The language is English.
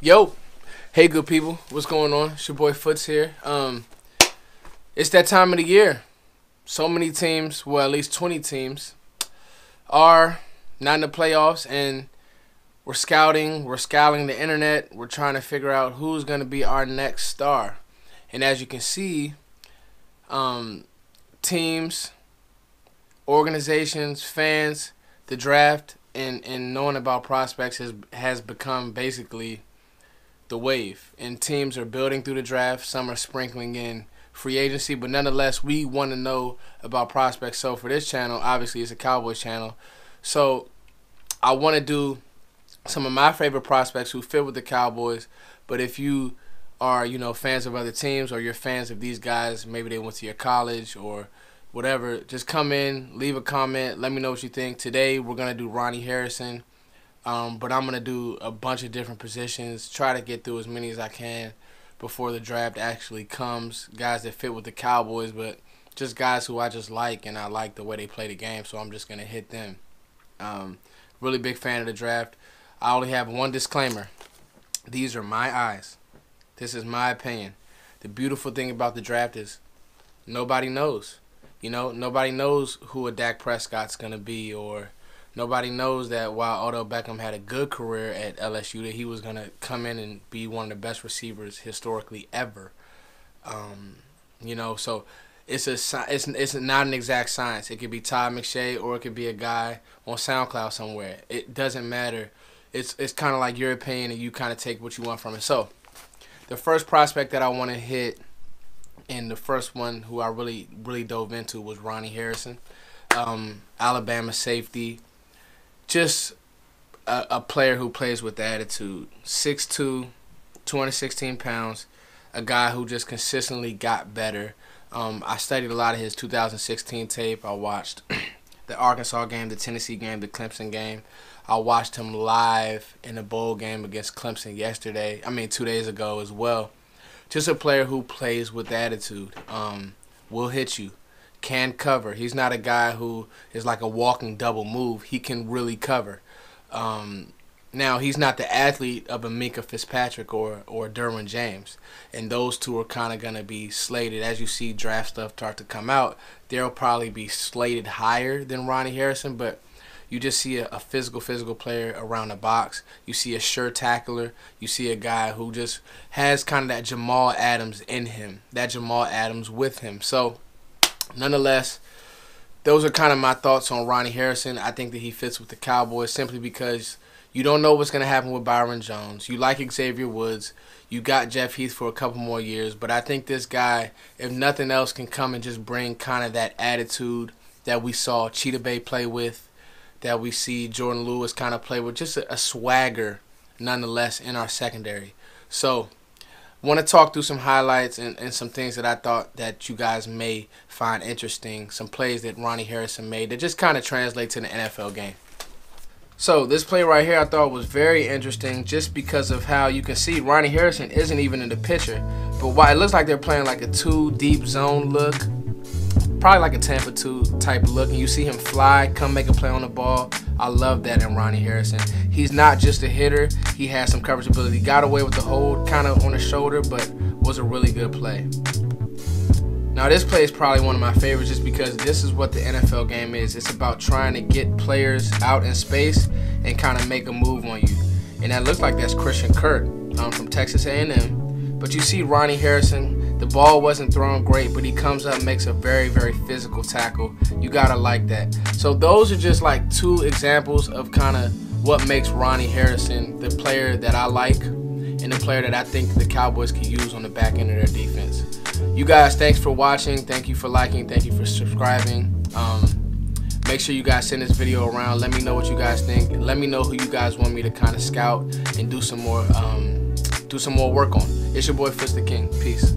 Yo, hey, good people, what's going on? It's your boy Foots here. Um, it's that time of the year. So many teams, well, at least 20 teams, are not in the playoffs, and we're scouting, we're scouting the internet, we're trying to figure out who's going to be our next star. And as you can see, um, teams, organizations, fans, the draft, and, and knowing about prospects has has become basically the wave, and teams are building through the draft. Some are sprinkling in free agency, but nonetheless, we want to know about prospects. So for this channel, obviously, it's a Cowboys channel. So I want to do some of my favorite prospects who fit with the Cowboys. But if you are, you know, fans of other teams or you're fans of these guys, maybe they went to your college or whatever, just come in, leave a comment, let me know what you think. Today we're gonna do Ronnie Harrison. Um, but I'm gonna do a bunch of different positions. Try to get through as many as I can before the draft actually comes. Guys that fit with the Cowboys, but just guys who I just like and I like the way they play the game. So I'm just gonna hit them. Um, really big fan of the draft. I only have one disclaimer. These are my eyes. This is my opinion. The beautiful thing about the draft is nobody knows. You know, nobody knows who a Dak Prescott's gonna be or nobody knows that while Odell Beckham had a good career at LSU, that he was gonna come in and be one of the best receivers historically ever. Um, you know, so it's a it's it's not an exact science. It could be Todd McShay or it could be a guy on SoundCloud somewhere. It doesn't matter. It's it's kind of like your opinion, and you kind of take what you want from it. So, the first prospect that I want to hit, and the first one who I really really dove into was Ronnie Harrison, um, Alabama safety just a, a player who plays with attitude. 6'2", 216 pounds, a guy who just consistently got better. Um, I studied a lot of his 2016 tape. I watched the Arkansas game, the Tennessee game, the Clemson game. I watched him live in a bowl game against Clemson yesterday. I mean, two days ago as well. Just a player who plays with attitude. Um, will hit you can cover. He's not a guy who is like a walking double move. He can really cover. Um, now he's not the athlete of a Minkah Fitzpatrick or or Derwin James, and those two are kind of gonna be slated as you see draft stuff start to come out. They'll probably be slated higher than Ronnie Harrison, but you just see a, a, physical, physical player around the box. You see a sure tackler. You see a guy who just has kind of that Jamal Adams in him, that Jamal Adams with him. So nonetheless, those are kind of my thoughts on Ronnie Harrison. I think that he fits with the Cowboys simply because you don't know what's going to happen with Byron Jones. You like Xavier Woods. You got Jeff Heath for a couple more years. But I think this guy, if nothing else, can come and just bring kind of that attitude that we saw Cheetah Bay play with, that we see Jourdan Lewis kind of play with, just a, a swagger nonetheless in our secondary. So want to talk through some highlights and, and some things that I thought that you guys may find interesting. Some plays that Ronnie Harrison made that just kind of translate to the NFL game. So this play right here I thought was very interesting just because of how you can see Ronnie Harrison isn't even in the picture. But why it looks like they're playing like a two deep zone look. Probably like a Tampa 2 type look. And you see him fly, come make a play on the ball. I love that in Ronnie Harrison. He's not just a hitter. He has some coverage ability. Got away with the hold kind of on the shoulder, but was a really good play. Now this play is probably one of my favorites just because this is what the NFL game is. It's about trying to get players out in space and kind of make a move on you. And that looks like that's Christian Kirk um, from Texas A&M. But you see Ronnie Harrison the ball wasn't thrown great, but he comes up, makes a very, very physical tackle. You gotta like that. So those are just like two examples of kind of what makes Ronnie Harrison the player that I like and the player that I think the Cowboys can use on the back end of their defense. You guys, thanks for watching. Thank you for liking. Thank you for subscribing. Um, make sure you guys send this video around. Let me know what you guys think. Let me know who you guys want me to kind of scout and do some more um, do some more work on. It's your boy Foots da King. Peace.